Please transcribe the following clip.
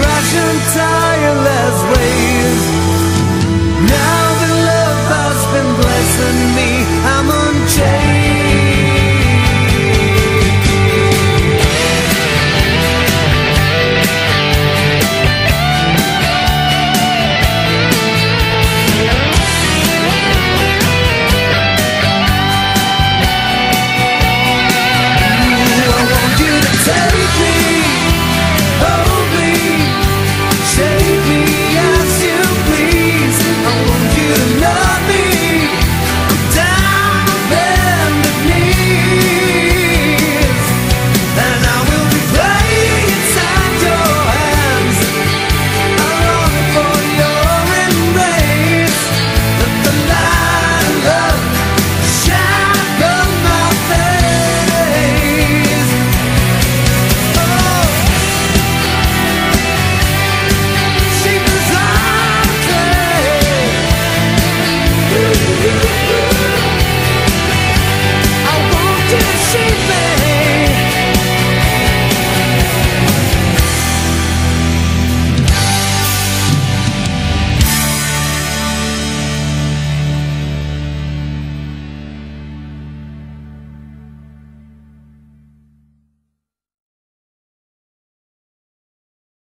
crescent